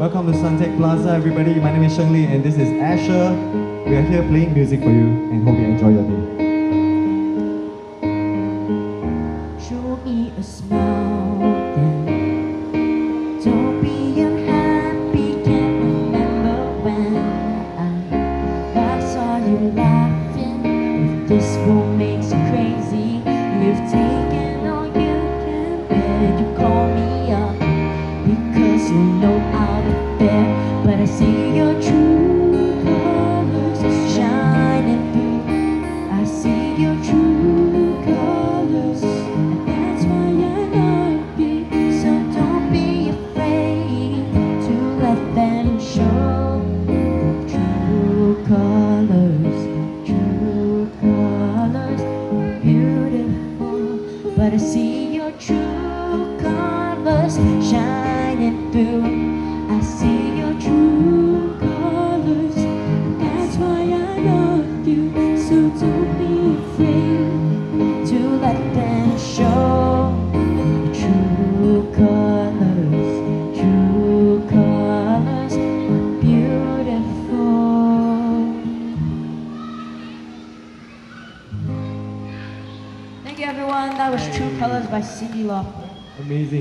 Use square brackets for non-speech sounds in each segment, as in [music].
Welcome to Suntec Plaza, everybody. My name is Sheng Li, and this is Asher. We are here playing music for you, and hope you enjoy your day.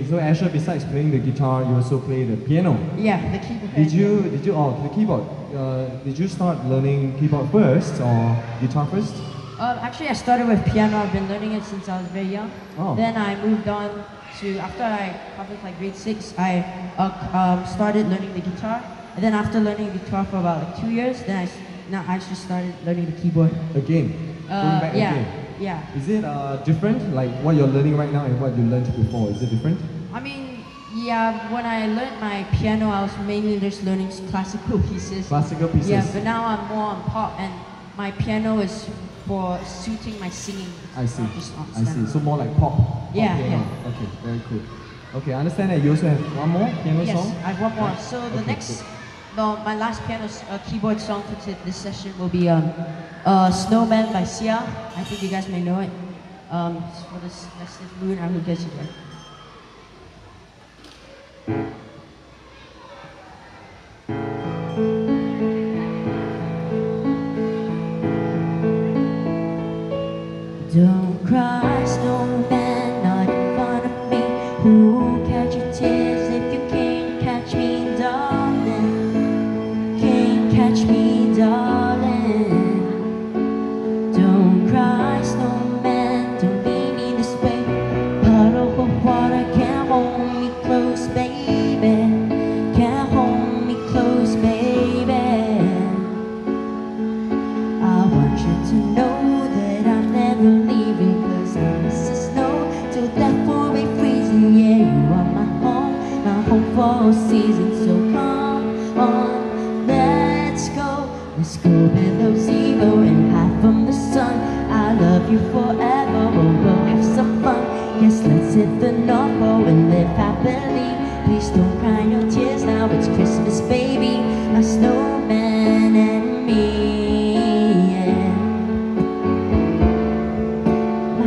So Asher, besides playing the guitar, you also play the piano. Yeah, the keyboard. Did you? Did you? Oh, the keyboard. Uh, did you start learning keyboard first or guitar first? Um, actually, I started with piano. I've been learning it since I was very young. Oh. Then I moved on to after I probably like grade six. I uh, um, started learning the guitar, and then after learning the guitar for about like two years, then I now I just started learning the keyboard. Again. Going Uh, back yeah, again. yeah. Is it uh, different? Like what you're learning right now and what you learned before? Is it different? I mean, yeah. When I learned my piano, I was mainly just learning classical pieces. Classical pieces. Yeah, but now I'm more on pop, and my piano is for suiting my singing. I see. I see. So more like pop. pop Yeah, piano. Okay, very cool. Okay, I understand that you also have one more piano Yes, song. I have one more. So the Okay, next, no, my last piano uh, keyboard song for this session will be um, uh, "Snowman" by Sia. I think you guys may know it. Um, for this festive mood. I will get you there. Don't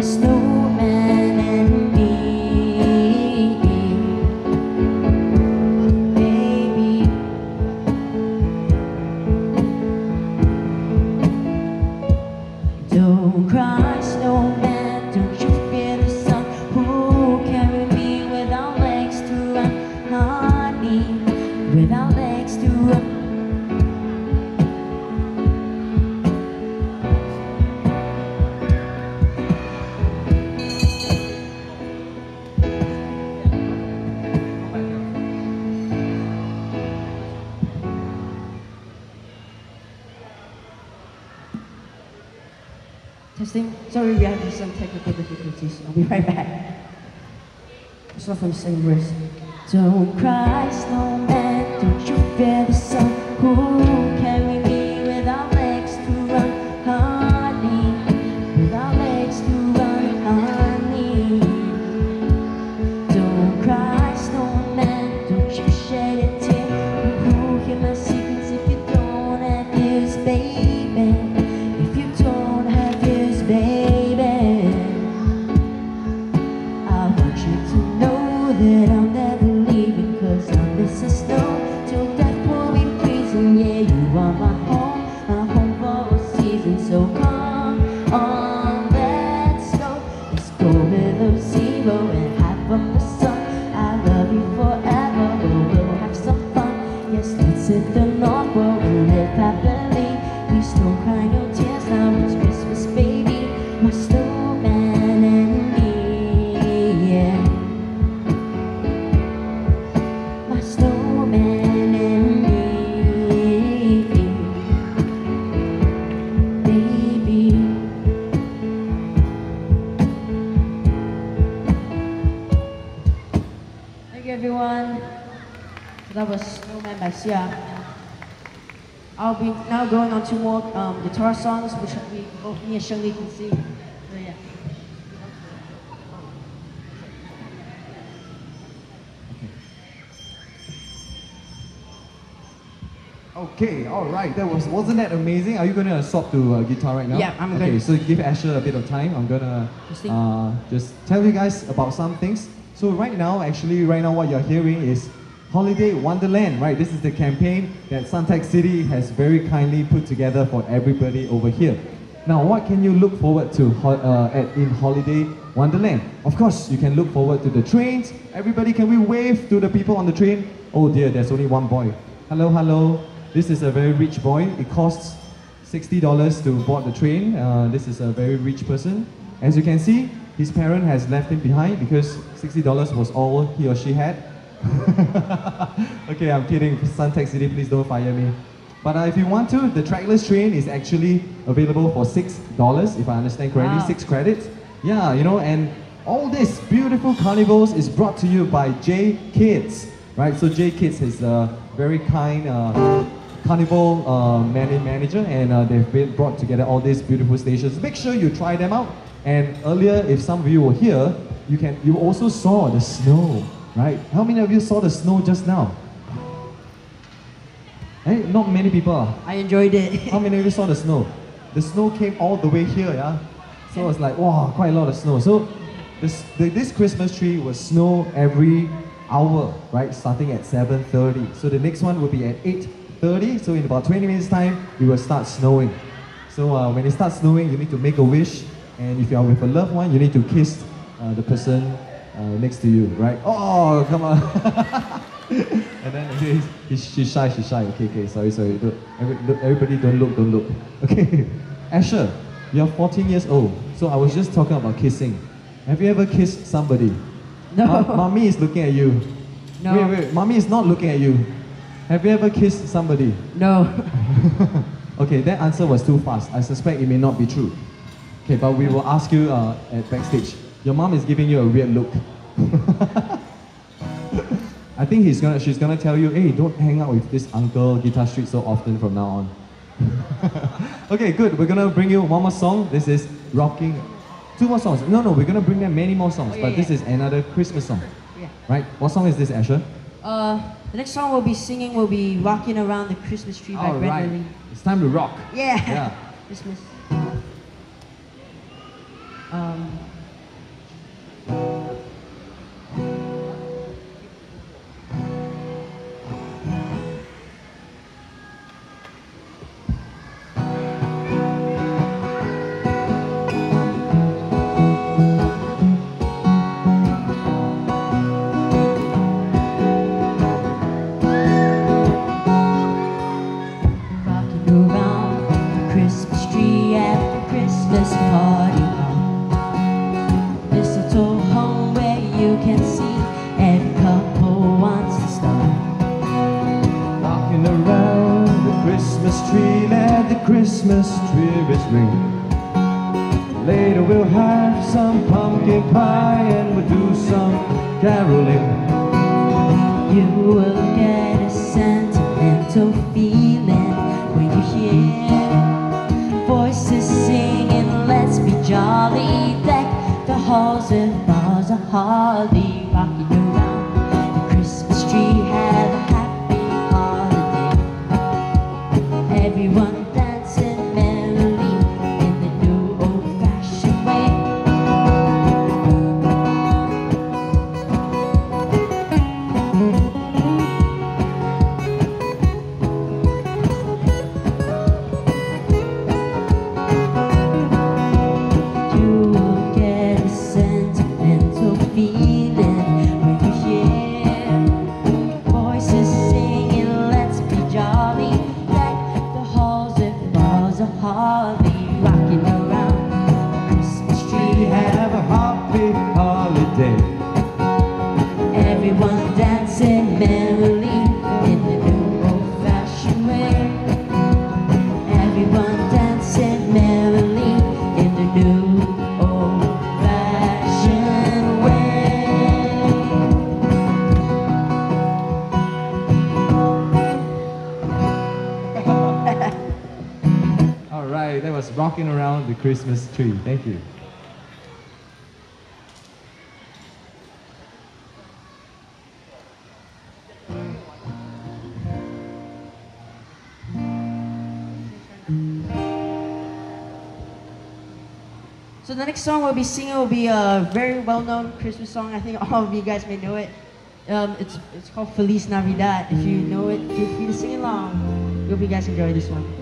My It's not By I'll be now going on to more um, guitar songs, which we both me and Sheng Li can sing. So yeah. Okay, all right. That was wasn't that amazing? Are you gonna swap to uh, guitar right now? Yeah, I'm okay. going- So give Asher a bit of time. I'm gonna uh, just tell you guys about some things. So right now, actually, right now, what you're hearing is Holiday Wonderland. Right. This is the campaign that Suntec City has very kindly put together for everybody over here. Now, what can you look forward to uh, at in Holiday Wonderland? Of course, you can look forward to the trains. Everybody, can we wave to the people on the train? Oh dear, there's only one boy. Hello, hello. This is a very rich boy. It costs $60 to board the train. Uh, this is a very rich person. As you can see, his parent has left him behind because $60 was all he or she had. [laughs] okay, I'm kidding. Suntec City, please don't fire me. But uh, if you want to, the trackless train is actually available for $6, if I understand correctly, Wow. six credits. Yeah, you know, and all this beautiful carnivals is brought to you by J Kids, right? So J Kids is a very kind uh, carnival uh, man- manager, and uh, they've been brought together all these beautiful stations. Make sure you try them out. And earlier, if some of you were here, you can you also saw the snow, right? How many of you saw the snow just now? Hey, not many people. I enjoyed it. How many of you saw the snow? The snow came all the way here, yeah? So it's like, wow, quite a lot of snow. So this, the, this Christmas tree will snow every hour, right? Starting at 7.30. So the next one will be at 8.30. So in about 20 minutes time, it will start snowing. So uh, when it starts snowing, you need to make a wish. And if you are with a loved one, you need to kiss uh, the person uh, next to you, right? Oh, come on. [laughs] and then okay, he's, she's shy, she's shy. Okay, okay, sorry, sorry. Don't, every, don't- everybody don't look, don't look. [laughs] Okay, Asher, you're 14 years old. So I was just talking about kissing. Have you ever kissed somebody? No. Ma- mommy is looking at you. No. Wait, wait, mommy is not looking at you. Have you ever kissed somebody? No. [laughs] Okay, that answer was too fast. I suspect it may not be true. Okay, but we will ask you uh, at backstage. Your mom is giving you a weird look. [laughs] I think he's gonna, she's gonna tell you, hey, don't hang out with this uncle Guitar Street so often from now on. [laughs] okay, good. We're gonna bring you one more song. This is Rocking. Two more songs. No, no, we're gonna bring them many more songs, Oh, yeah, but this yeah. is another Christmas song. yeah. Right? What song is this, Asher? Uh, the next song we'll be singing will be "Rocking Around the Christmas Tree" by All Brenda right. Lee. It's time to rock. Yeah. Yeah. [laughs] Christmas. Um. Christmas tree, let the Christmas spirits ring. Later we'll have some pumpkin pie and we'll do some caroling. You will get a sentimental feeling when you hear voices singing, let's be jolly. Deck the halls with boughs of holly, Christmas tree. Thank you. So the next song we'll be singing will be a very well-known Christmas song. I think all of you guys may know it. Um, it's it's called Feliz Navidad. If you know it, feel free to sing along. Hope you guys enjoy this one.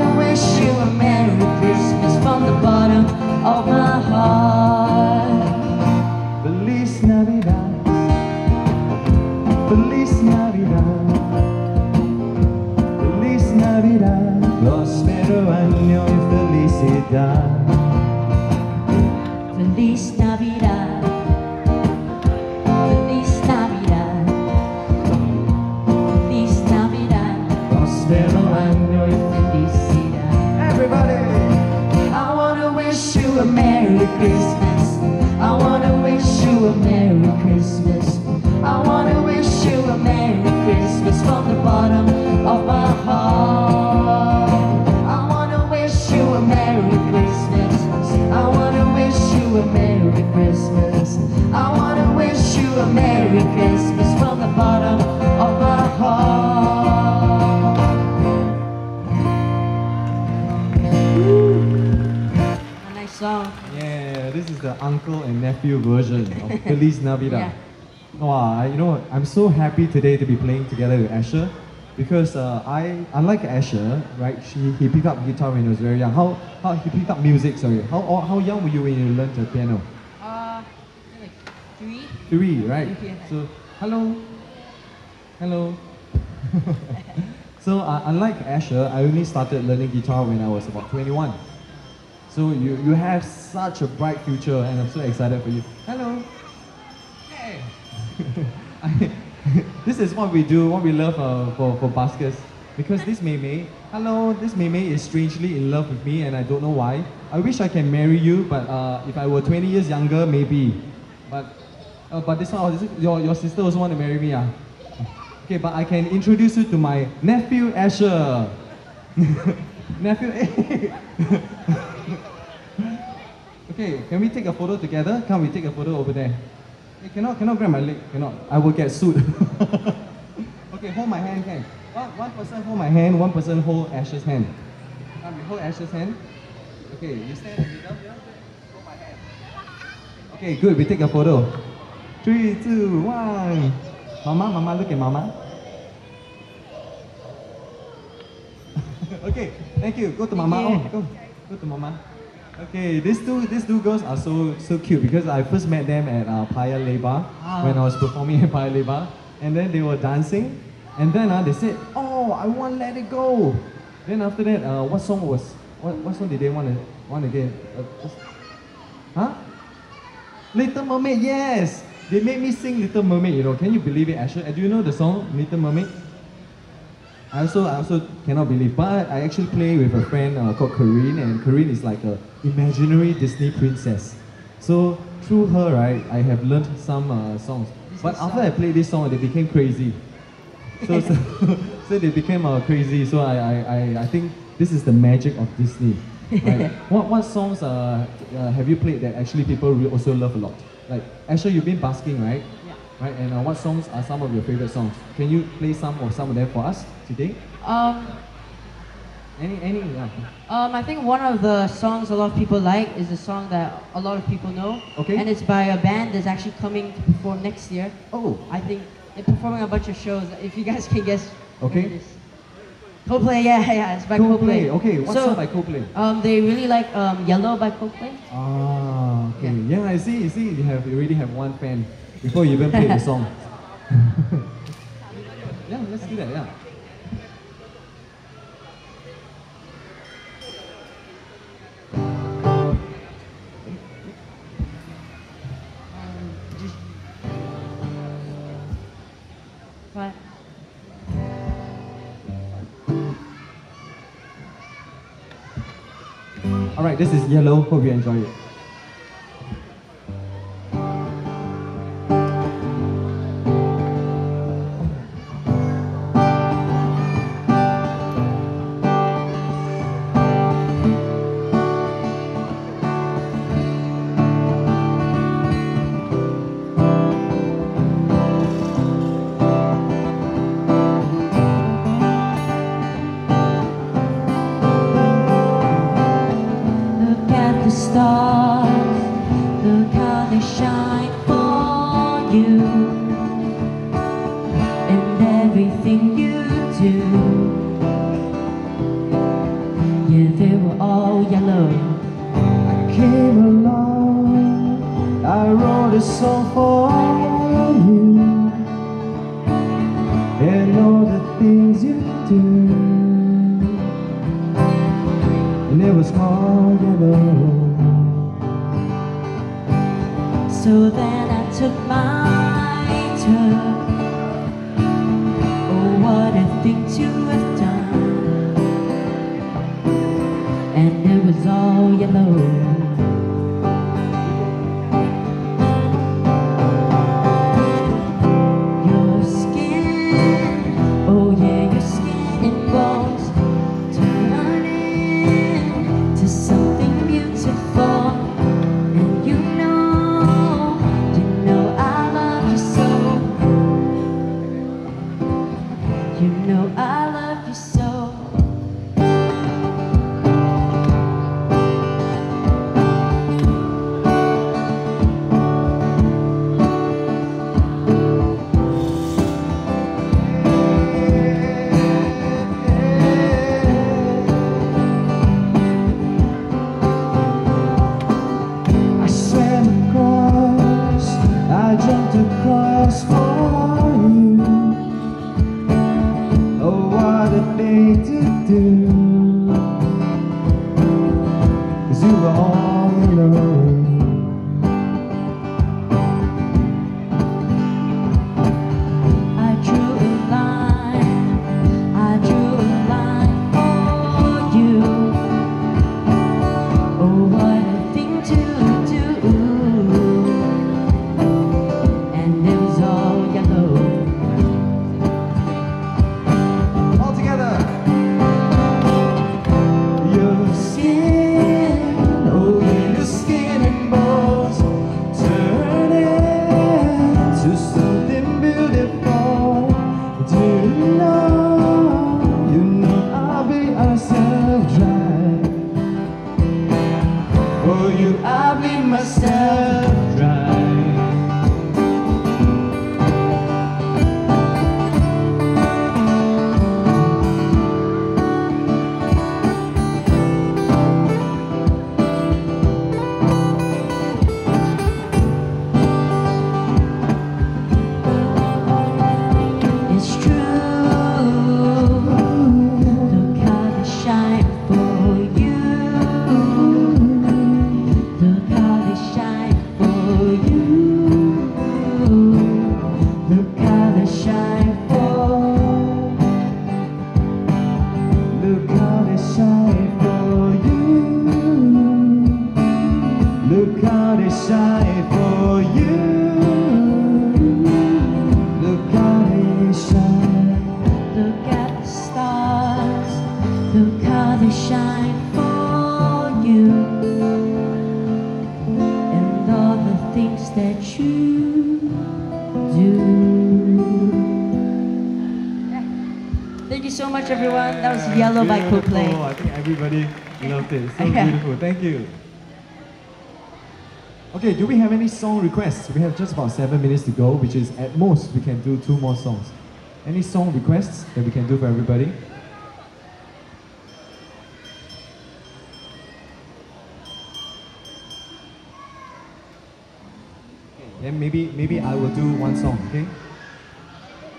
A Merry Christmas from the bottom of my heart. A nice song. Yeah, this is the uncle and nephew version of [laughs] Feliz Navidad. Yeah. Wow, you know, I'm so happy today to be playing together with Asher because uh, I, unlike Asher, right, she, he picked up guitar when he was very young. How, how he picked up music, sorry. How how young were you when you learned the piano? Three. Right? Yeah. So, hello. Hello. [laughs] so, uh, unlike Asher, I only started learning guitar when I was about 21. So, you, you have such a bright future, and I'm so excited for you. Hello. Hey. [laughs] I, [laughs] this is what we do, what we love uh, for, for baskets. Because this Mei hello, this Mei is strangely in love with me, and I don't know why. I wish I can marry you, but uh, if I were 20 years younger, maybe. But uh, but this one, oh, this is- your, your sister also want to marry me, ah? Okay, but I can introduce you to my nephew Asher. [laughs] nephew, [laughs] okay, can we take a photo together? Can we take a photo over there? Hey, cannot, cannot grab my leg, cannot. I will get sued. [laughs] okay, hold my hand, can. One, one person hold my hand, one person hold Asher's hand. We hold Asher's hand? Okay, you stand in the middle here. Hold my hand. Okay, good. We take a photo. Three, two, one. Mama, mama, look at mama. [laughs] okay, thank you. Go to mama. Oh, go, go to mama. Okay, these two, these two girls are so so cute because I first met them at uh, Paya Lebar when I was performing at [laughs] Paya Lebar, and then they were dancing, and then uh, they said, "Oh, I want Let It Go." Then after that, uh, what song was what, what song did they want to want to get? Uh, just- huh? Little Mermaid, yes! They made me sing Little Mermaid, you know. Can you believe it, Asher? Do you know the song Little Mermaid? I also I also cannot believe, but I actually play with a friend uh, called Corinne, and Corinne is like a imaginary Disney princess. So through her, right, I have learned some uh, songs. But after I played this song, they became crazy. So so, [laughs] so they became uh, crazy. So I, I, I, I think this is the magic of Disney. Right? [laughs] what what songs uh, uh, have you played that actually people also love a lot? like actually you've been busking, right? Yeah. Right. And uh, what songs are some of your favorite songs? Can you play some or some of them for us today? Um. Any any. Yeah. Um, I think one of the songs a lot of people like is a song that a lot of people know. Okay. And it's by a band that's actually coming to perform next year. Oh. I think they're performing a bunch of shows. If you guys can guess. Okay. Coldplay, [laughs] yeah, yeah, it's by Coldplay. Coldplay. Okay, what's so, up by Coldplay? Um, they really like um, Yellow by Coldplay. Ah okay. Yeah, I see, I see. You have you already have one fan before you even play the song. [laughs] yeah, let's do that, yeah. Alright, this is Yellow. Hope you enjoy it. you are you so much, everyone. That was Yellow by Coldplay. Oh, I think everybody loved it. So [laughs] yeah. beautiful. Thank you. Okay, do we have any song requests? We have just about seven minutes to go, which is at most we can do two more songs. Any song requests that we can do for everybody? Then maybe maybe I will do one song, okay?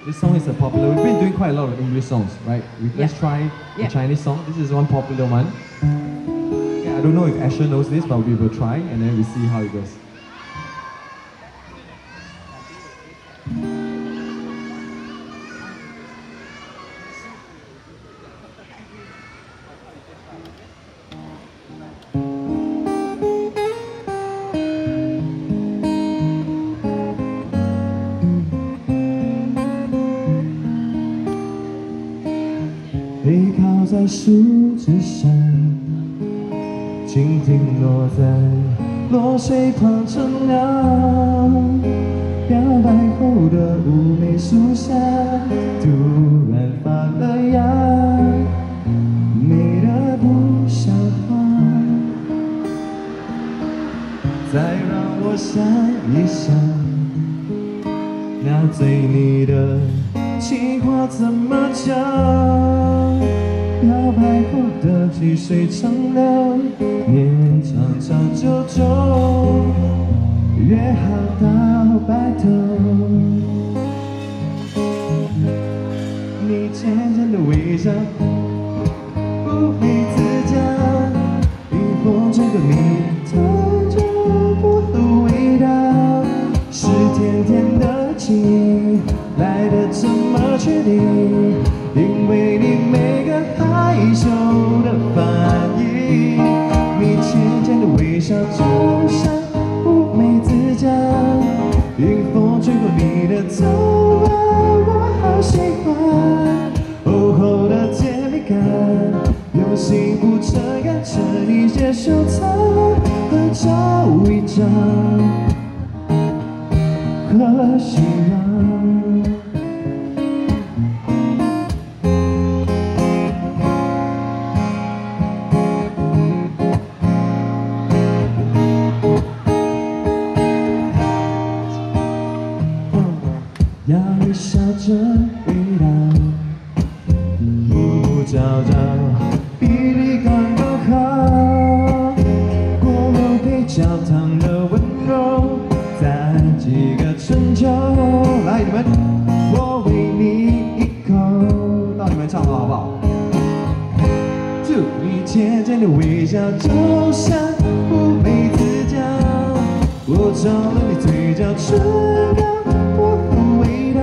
This song is a popular. We've been doing quite a lot of English songs, right? We, Let's Yeah. try Yeah. a Chinese song. This is one popular one. Yeah, I don't know if Asher knows this, but we will try and then we see how it goes. 在树枝上，蜻蜓落在落水旁乘凉。表白后的乌梅树下，突然发了芽，美得不像话。再让我想一想。那对你的情话怎么讲？表白后的细水长流，年长长久久，约好到白头。你浅浅的微笑，不必自家，迎风吹过你弹浅浅的微笑，就像乌梅子酱，我尝了你嘴角唇膏薄荷味道，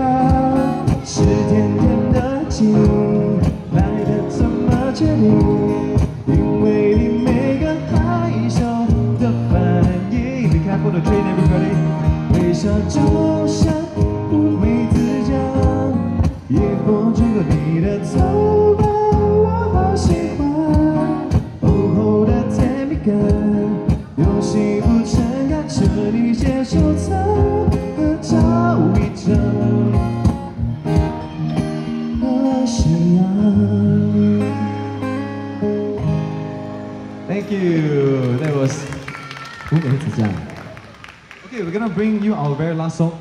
是甜甜的情，来的这么确定，因为你每个害羞的反应。Be careful the train, everybody。微笑就像乌梅子酱，夜风吹过你的头 Thank you. That was Okay, we're gonna bring you our very last song.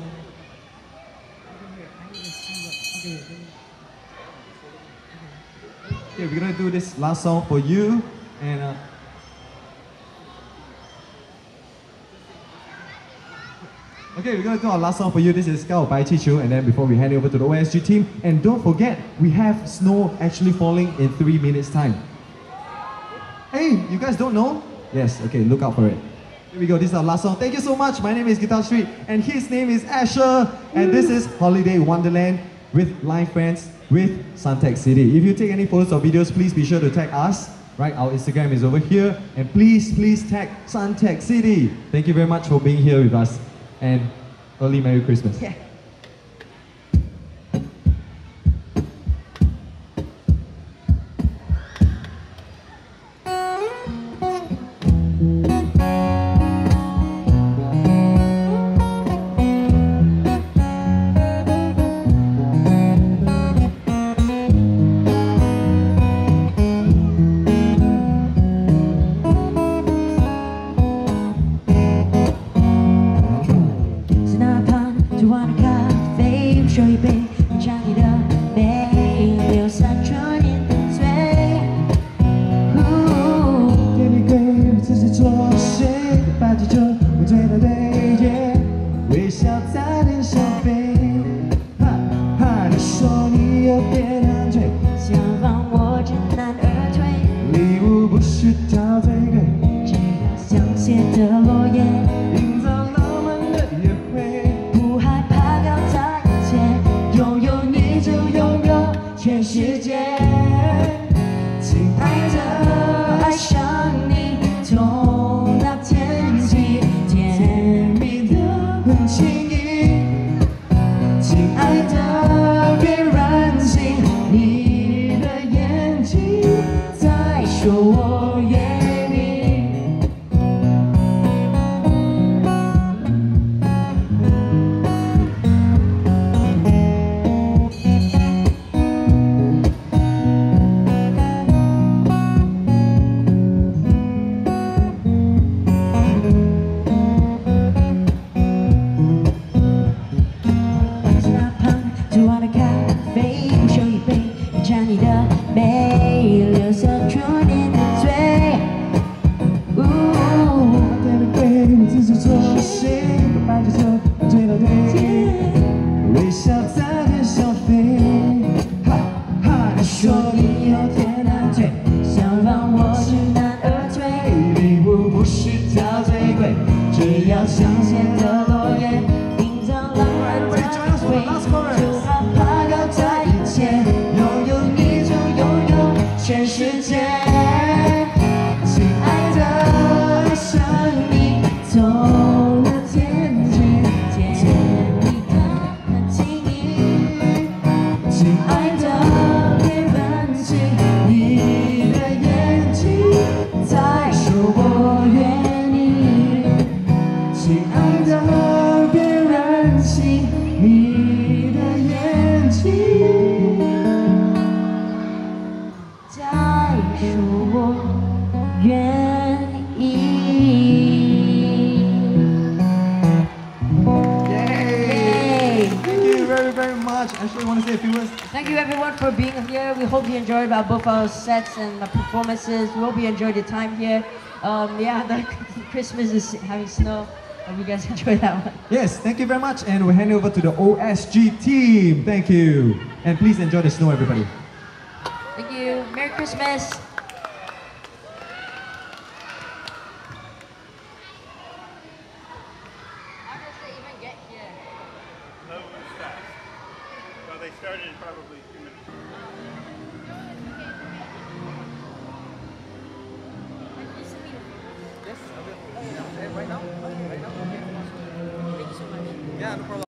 Okay, we're gonna do this last song for you and. Uh, okay, we're gonna do our last song for you. This is Gao Bai Qi Qiu, and then before we hand it over to the OSG team, and don't forget, we have snow actually falling in three minutes time. Hey, you guys don't know? Yes, okay, look out for it. Here we go, this is our last song. Thank you so much. My name is Guitar Street, and his name is Asher, and this is Holiday Wonderland with live friends with Suntec City. If you take any photos or videos, please be sure to tag us. Right, our Instagram is over here, and please, please tag Suntec City. Thank you very much for being here with us, and early Merry Christmas. Yeah. 街的落叶。Uh, sets and the performances. We hope you enjoyed your time here. Um, yeah, [laughs] the Christmas is having snow. Hope you guys [laughs] enjoyed that one. Yes, thank you very much. And we'll hand over to the OSG team. Thank you. And please enjoy the snow, everybody. Thank you. Merry Christmas.